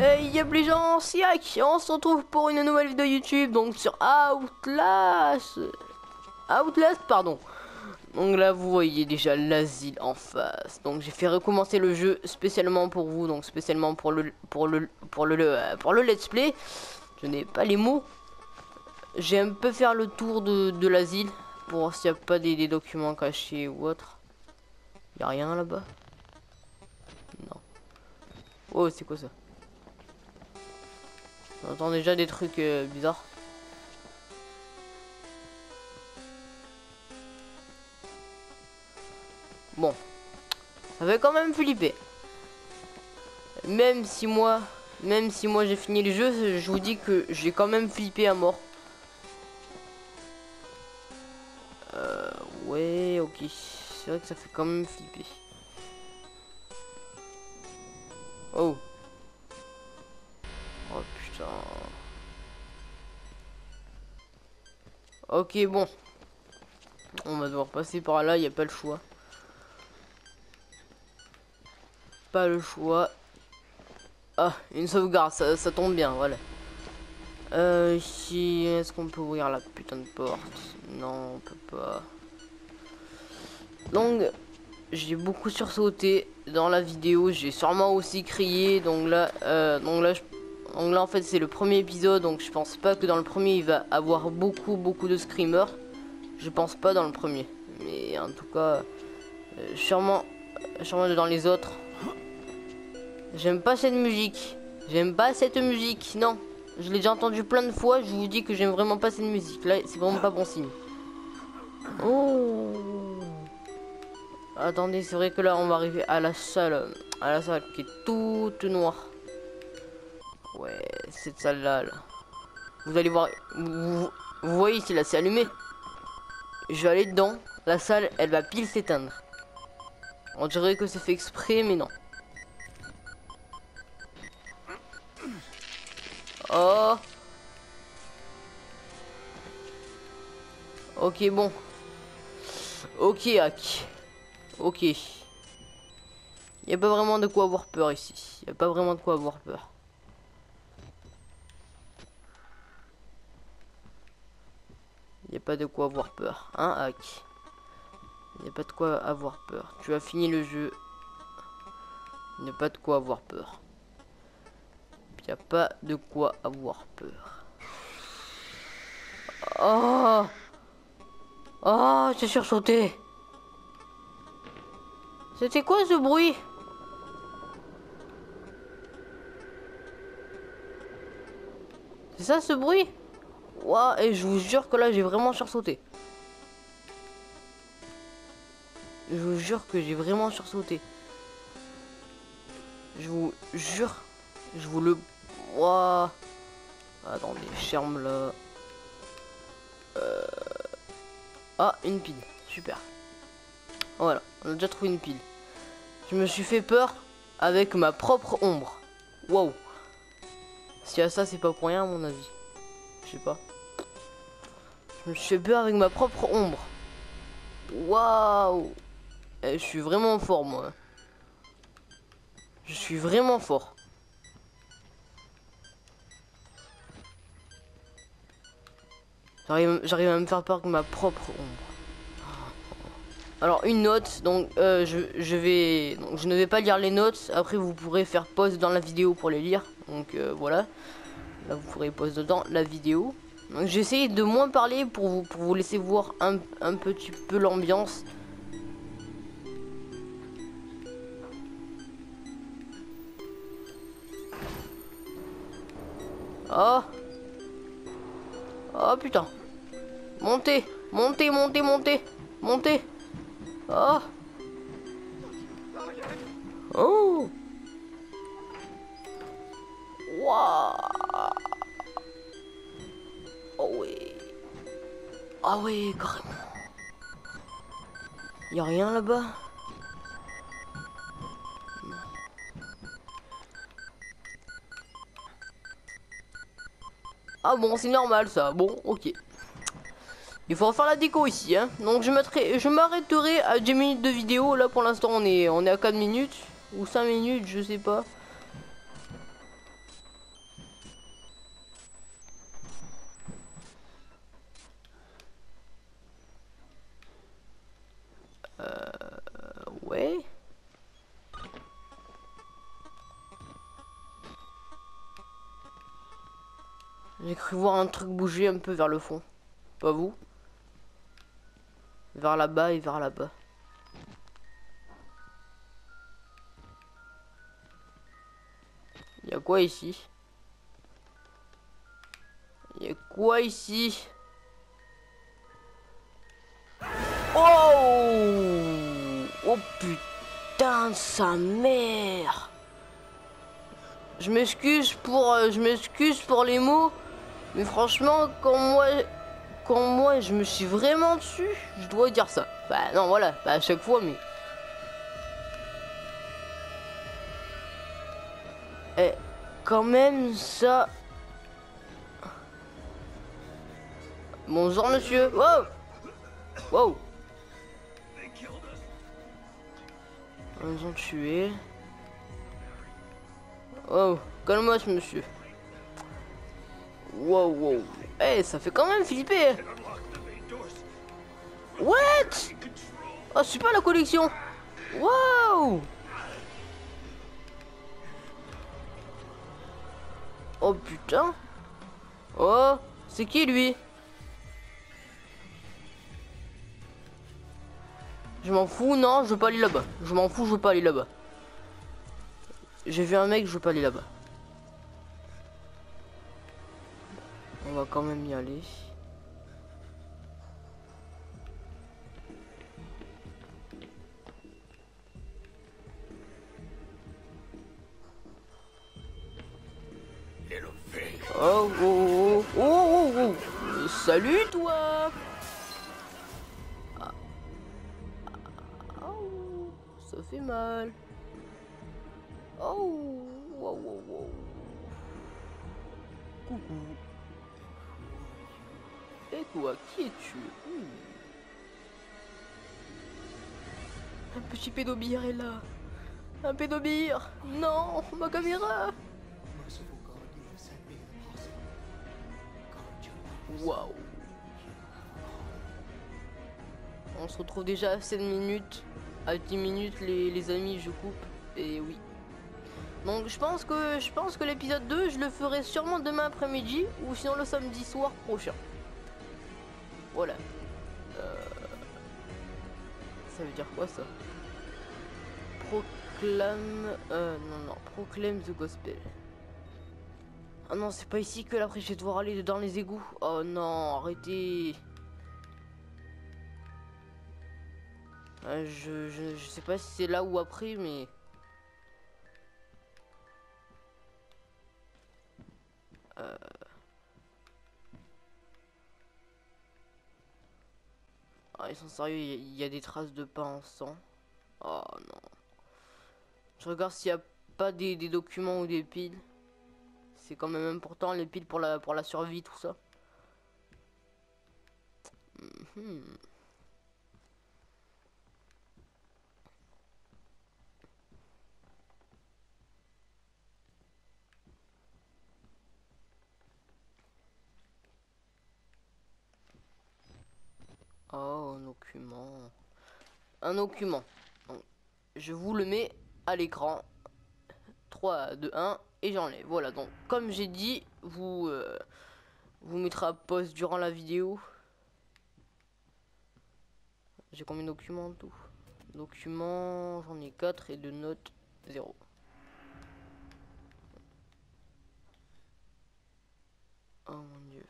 Hey, y'a les gens, c'est. On se retrouve pour une nouvelle vidéo YouTube, donc sur Outlast. Outlast, pardon. Donc là, vous voyez déjà l'asile en face. Donc j'ai fait recommencer le jeu spécialement pour vous, donc spécialement pour le pour le pour le, le pour le let's play. Je n'ai pas les mots. J'ai un peu faire le tour de, l'asile pour voir s'il n'y a pas des, documents cachés ou autre. Y a rien là-bas? Non. Oh, c'est quoi ça? J'entends déjà des trucs euh, bizarres. Bon. Ça fait quand même flipper. Même si moi... Même si moi j'ai fini le jeu, je vous dis que j'ai quand même flippé à mort. Euh, ouais, ok. C'est vrai que ça fait quand même flipper. Oh Ok, bon. On va devoir passer par là, il n'y a pas le choix. Pas le choix. Ah, une sauvegarde, ça, tombe bien, voilà. Euh, est-ce qu'on peut ouvrir la putain de porte? Non, on peut pas. Donc, j'ai beaucoup sursauté dans la vidéo. J'ai sûrement aussi crié. Donc là, euh, donc là, donc là, en fait, c'est le premier épisode. Donc, je pense pas que dans le premier, il va avoir beaucoup, beaucoup de screamers. Je pense pas dans le premier. Mais en tout cas, euh, sûrement, sûrement dans les autres. J'aime pas cette musique. J'aime pas cette musique. Non. Je l'ai déjà entendu plein de fois. Je vous dis que j'aime vraiment pas cette musique. Là, c'est vraiment pas bon signe. Oh. Attendez, c'est vrai que là, on va arriver à la salle. À la salle qui est toute noire. Cette salle-là. Là. Vous allez voir. Vous, voyez ici, là, c'est allumé. Je vais aller dedans. La salle, elle va pile s'éteindre. On dirait que c'est fait exprès, mais non. Oh. Ok, bon. Ok, hack. Ok. Il n'y a pas vraiment de quoi avoir peur ici. Il n'y a pas vraiment de quoi avoir peur. Il n'y a pas de quoi avoir peur. Hein, hack Il n'y a pas de quoi avoir peur. Tu as fini le jeu. Il n'y a pas de quoi avoir peur. Il n'y a pas de quoi avoir peur. Oh Oh, j'ai sursauté. C'était quoi ce bruit? C'est ça ce bruit? Ouah, et je vous jure que là j'ai vraiment sursauté. Je vous jure que j'ai vraiment sursauté. Je vous jure, je vous le... Ouah. Attendez, ferme là. Euh... Ah, une pile. Super. Voilà, on a déjà trouvé une pile. Je me suis fait peur avec ma propre ombre. Waouh. Si à ça, c'est pas pour rien, à mon avis. Je sais pas. Je me suis peur avec ma propre ombre. Waouh. Eh, je suis vraiment fort, moi. Je suis vraiment fort. J'arrive à me faire peur avec ma propre ombre. Alors une note, donc euh, je, vais, je ne vais pas lire les notes. Après vous pourrez faire pause dans la vidéo pour les lire. Donc euh, voilà, là vous pourrez pause dedans la vidéo. Donc j'ai essayé de moins parler pour vous, laisser voir un, petit peu l'ambiance. Oh. Oh putain. Montez Montez, montez, montez Montez. Oh. Oh Ah oui, carrément Y'a rien là-bas? Ah bon, c'est normal ça. Bon, ok. Il faut refaire la déco ici, hein. Donc je mettrai, je m'arrêterai à 10 minutes de vidéo. Là pour l'instant on est, on est à 4 minutes ou 5 minutes, je sais pas. J'ai cru voir un truc bouger un peu vers le fond. Pas vous. Vers là-bas et vers là-bas. Il y a quoi ici? Il y a quoi ici? Oh! Oh putain sa mère! Je m'excuse pour euh, je m'excuse pour les mots mais franchement quand moi quand moi je me suis vraiment dessus, je dois dire ça. Bah non voilà, pas à chaque fois mais Et quand même ça Bonjour monsieur. Wow Wow Ils ont tué. Oh, calme-moi monsieur. Wow, wow. Eh, ça fait quand même flipper. What? Oh, super la collection. Wow Oh putain. Oh, c'est qui lui? Je m'en fous, non, je veux pas aller là-bas. Je m'en fous, je veux pas aller là-bas. J'ai vu un mec, je veux pas aller là-bas. Quand même y aller. Oh, oh, oh, oh, oh, oh. Salut toi ça fait mal. Oh, wow, wow, wow. Coucou. Toi, qui es-tu? Un petit pédobire est là. Un pédobire? Non, ma caméra. Waouh. On se retrouve déjà à 7 minutes. À 10 minutes les, amis je coupe. Et oui. Donc je pense que je pense que l'épisode 2 je le ferai sûrement demain après-midi ou sinon le samedi soir prochain voilà euh, ça veut dire quoi ça? Proclame euh, non non proclame the gospel. Ah non c'est pas ici que après je vais devoir aller dans les égouts. Oh non arrêtez. Euh, je, je, je, sais pas si c'est là ou après, mais... Euh... ils sont sérieux, il y, a des traces de pain en sang. Oh non. Je regarde s'il n'y a pas des, documents ou des piles. C'est quand même important, les piles pour la, pour la survie, tout ça. Mm Oh, un document. Un document. je vous le mets à l'écran. 3, 2, 1 et j'enlève. Voilà, donc comme j'ai dit, vous, euh, vous mettrez à pause durant la vidéo. J'ai combien de documents en tout? Documents, j'en ai 4 et de notes 0. Oh mon dieu.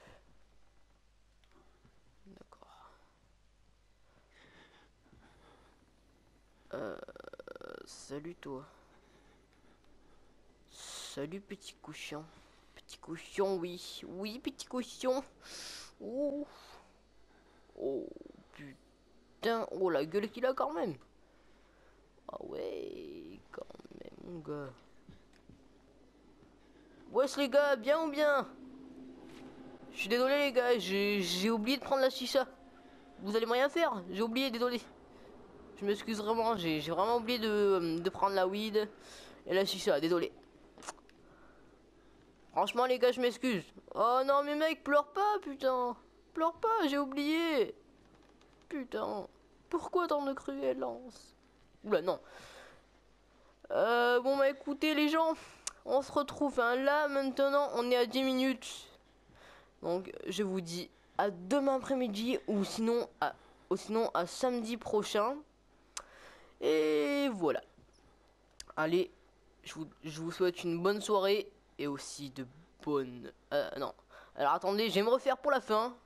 Euh, salut toi. Salut petit couchon. Petit couchon, oui. Oui, petit couchon. Oh. Oh, putain. Oh, la gueule qu'il a quand même. Ah ouais, quand même, mon gars. Wesh les gars, bien ou bien? Je suis désolé les gars, j'ai oublié de prendre la chicha. Vous allez rien faire? J'ai oublié, désolé. Je m'excuse vraiment, j'ai vraiment oublié de, prendre la weed et la chicha, désolé. Franchement les gars, je m'excuse. Oh non mais mec, pleure pas, putain. Pleure pas, j'ai oublié. Putain. Pourquoi tant de cruellance? Oula, non. Euh, bon bah écoutez les gens, on se retrouve hein. là maintenant, on est à 10 minutes. Donc je vous dis à demain après-midi ou sinon à samedi prochain. Et voilà. Allez, je vous, souhaite une bonne soirée et aussi de bonnes... Euh, non. Alors attendez, je vais me refaire pour la fin.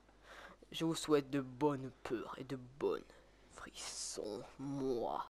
Je vous souhaite de bonnes peurs et de bonnes frissons, moi.